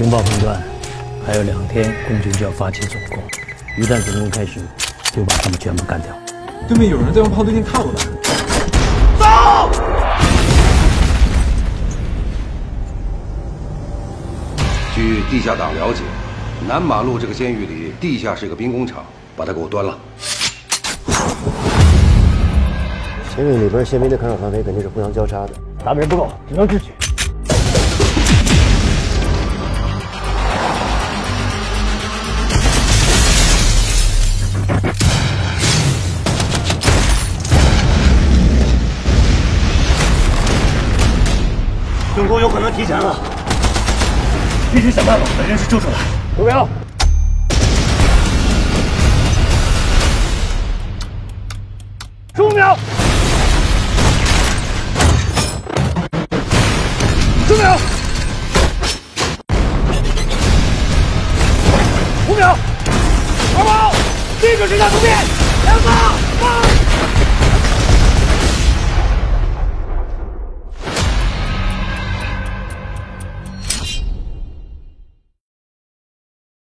情报判断，还有两天共军就要发起总攻，一旦总攻开始，就把他们全部干掉。对面有人在用炮对镜看我们。走！据地下党了解，南马路这个监狱里地下是个兵工厂，把它给我端了。监狱里边宪兵的看守范围肯定是互相交叉的，咱们人不够，只能智取。总攻有可能提前了，必须想办法把人质救出来。目标。十五秒。十秒。五秒。二炮，立刻侦察突变，两，发。